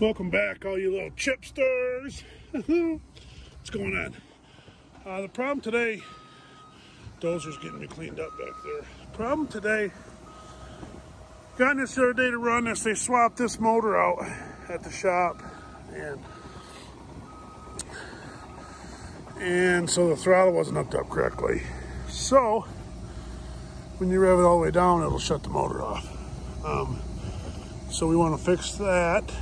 Welcome back, all you little chipsters. What's going on? Uh, the problem today, Dozer's getting me cleaned up back there. Problem today, got this the other day to run this. They swapped this motor out at the shop, and and so the throttle wasn't hooked up correctly. So when you rev it all the way down, it'll shut the motor off. Um, so we want to fix that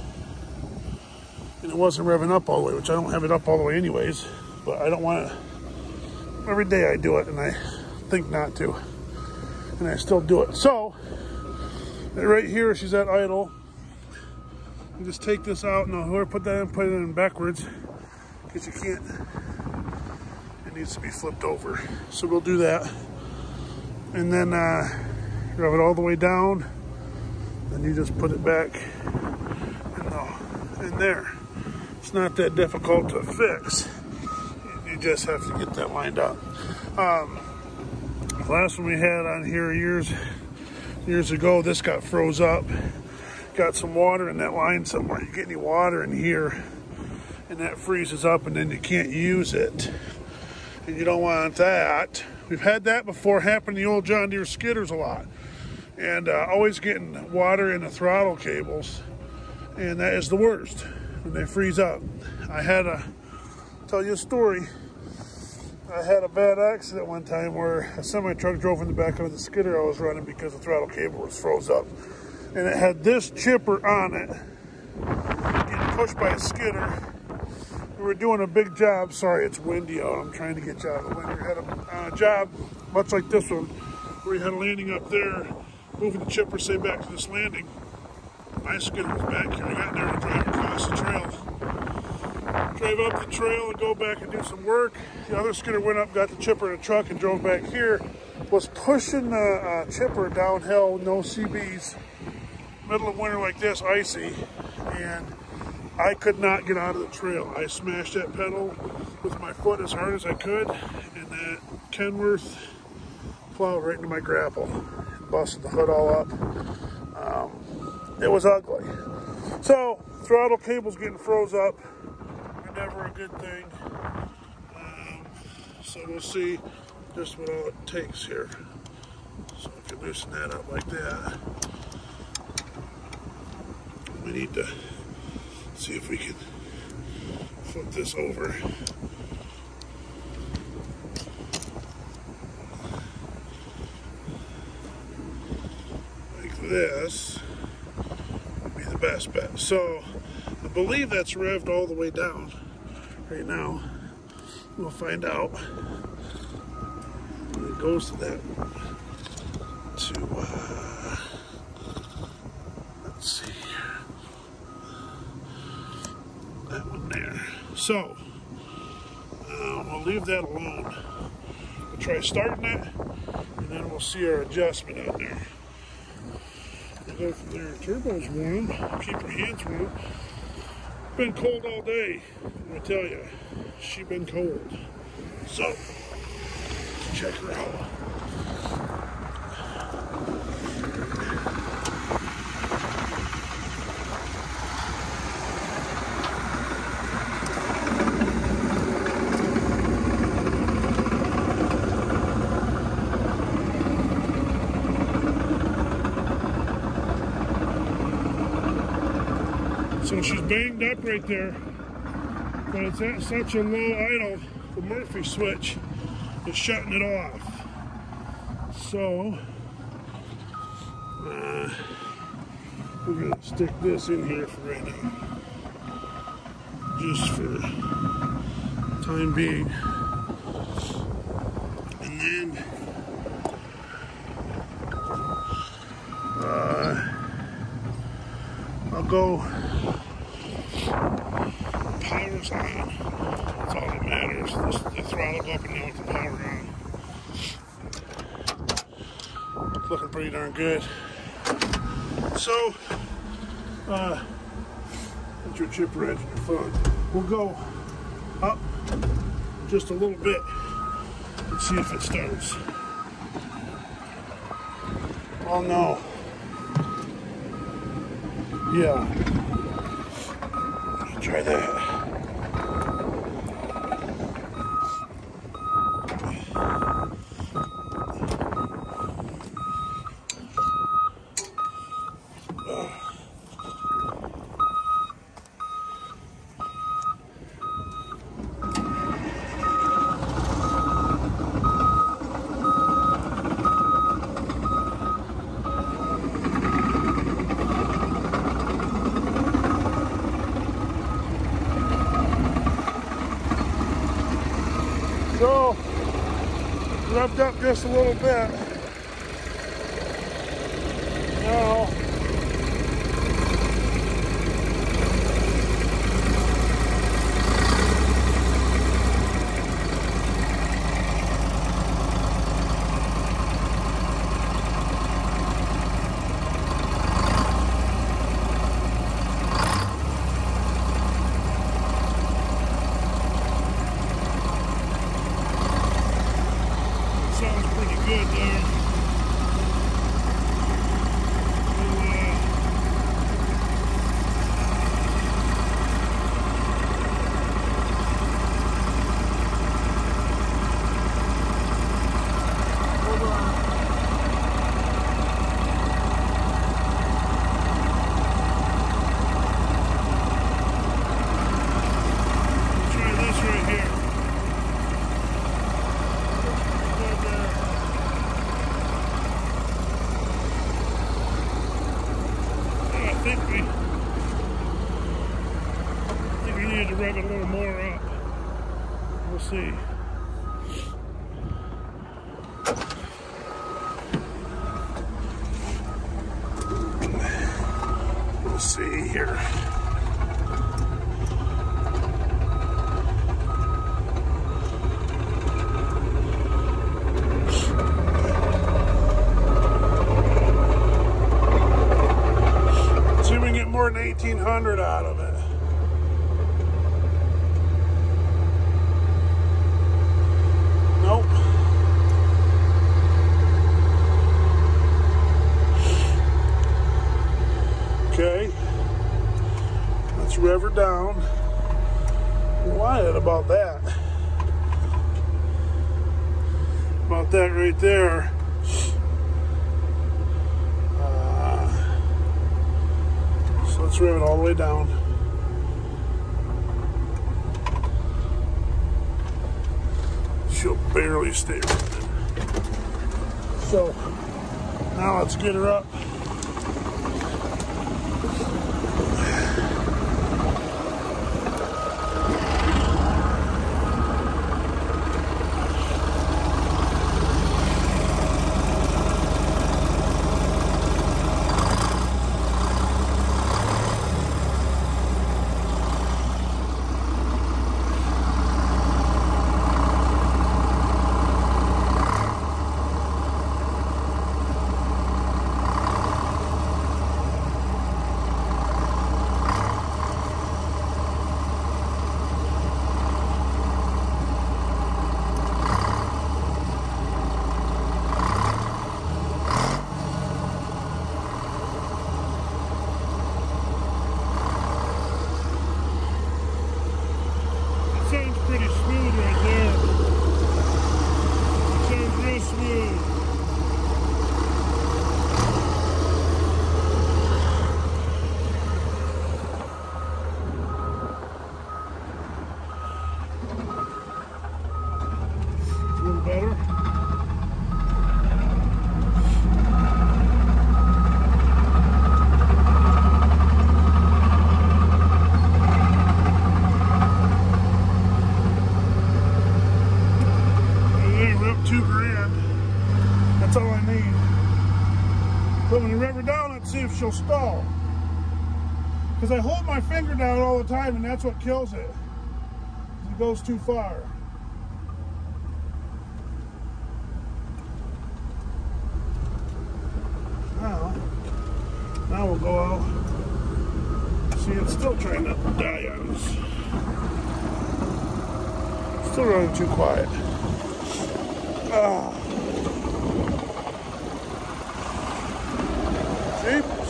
and it wasn't revving up all the way, which I don't have it up all the way anyways, but I don't want to, every day I do it and I think not to, and I still do it. So, right here, she's at idle. You just take this out, and whoever put that in, put it in backwards, because you can't, it needs to be flipped over. So we'll do that. And then uh, rev it all the way down, then you just put it back in there. It's not that difficult to fix. You just have to get that lined up. Um, last one we had on here years years ago, this got froze up. Got some water in that line somewhere. You get any water in here, and that freezes up, and then you can't use it. And you don't want that. We've had that before happen to the old John Deere skidders a lot. And uh, always getting water in the throttle cables. And that is the worst they freeze up. I had a, tell you a story. I had a bad accident one time where a semi truck drove in the back of the skidder I was running because the throttle cable was froze up. And it had this chipper on it, getting pushed by a skidder. We were doing a big job. Sorry, it's windy out. I'm trying to get you out of the wind. We had a uh, job, much like this one, where we had a landing up there, moving the chipper, say, back to this landing my skidder was back here. I got there to drive across the trail. Drive up the trail and go back and do some work. The other skidder went up, got the chipper in a truck and drove back here. Was pushing the uh, chipper downhill, no CBs. Middle of winter like this, icy. And I could not get out of the trail. I smashed that pedal with my foot as hard as I could. And that Kenworth plowed right into my grapple. Busted the hood all up. Um, it was ugly. So throttle cables getting froze up never a good thing. Um, so we'll see just what all it takes here. So I can loosen that up like that. We need to see if we can flip this over. Like this best bet. So I believe that's revved all the way down right now. We'll find out when it goes to that. To, uh, let's see That one there. So, uh, we'll leave that alone. We'll try starting it, and then we'll see our adjustment on there from there. Turbo's warm. Keep your hands warm. Been cold all day. I tell you, she been cold. So, check her out. So she's banged up right there, but it's at such a low idle, the Murphy switch is shutting it off. So, uh, we're gonna stick this in here for right now, just for time being. And then, uh, I'll go power's on. That's all that matters. The, the throttle up and down with the power on. It's looking pretty darn good. So, uh, that's your chipper edge in your phone. We'll go up just a little bit and see if it starts. Oh no. Yeah. Try that. So, revved up just a little bit. Now, sounds pretty good there. So, uh, hold on. Try this right here. Good there. Yeah, I think we, I think we need to rev it a little more up. We'll see. We'll see here. See if we get more than 1800 out of it. Her down. Quiet about that. About that right there. Uh, so let's rev it all the way down. She'll barely stay running. So now let's get her up. Sounds pretty smooth right there. Sounds real smooth. A little better. Two grand. That's all I need. But when you rev her down, let's see if she'll stall. Because I hold my finger down all the time, and that's what kills it. It goes too far. Now, now we'll go out. See, it's still trying to die on us. Still running too quiet. Ah. Jeepers.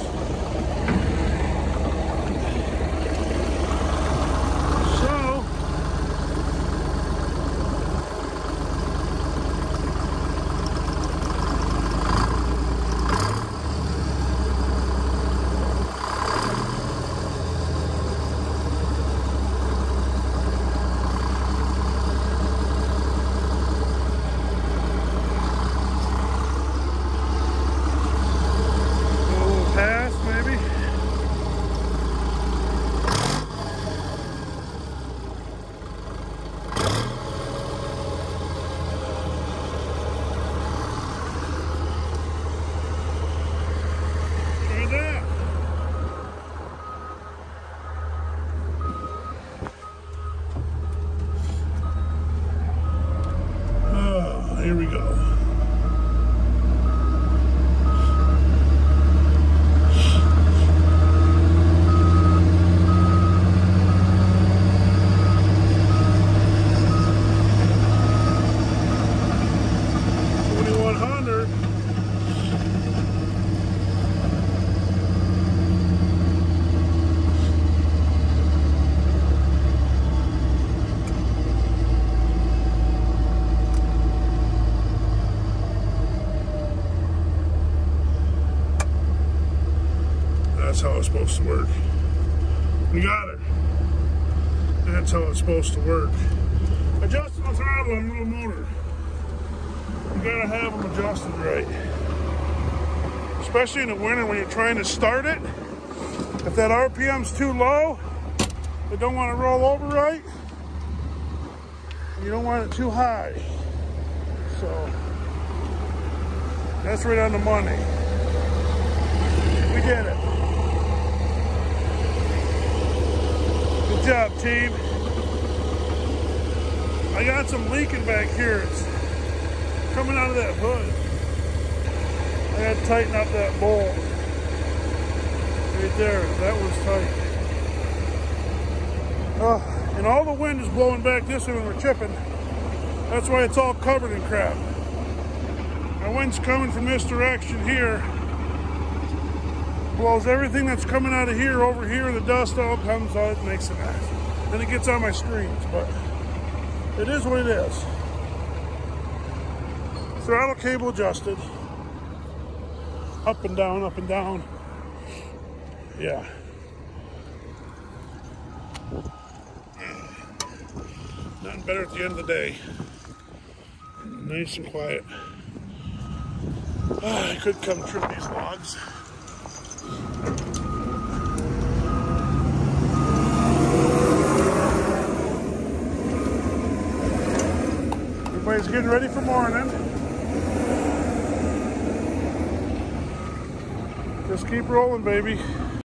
How it's supposed to work. We got her. That's how it's supposed to work. Adjusting the throttle on little motor. You gotta have them adjusted right. Especially in the winter when you're trying to start it. If that RPM's too low, they don't want to roll over right. You don't want it too high. So that's right on the money. We did it. Job, team. I got some leaking back here. It's coming out of that hood. I had to tighten up that bolt. Right there, that was tight. Uh, and all the wind is blowing back this way when we're chipping. That's why it's all covered in crap. My wind's coming from this direction here. Blows everything that's coming out of here over here, the dust all comes out, it makes a mess. Then it gets on my screens, but it is what it is. Throttle cable adjusted. Up and down, up and down. Yeah. Nothing better at the end of the day. Nice and quiet. Ah, I could come trim these logs. Everybody's getting ready for morning. Just keep rolling, baby.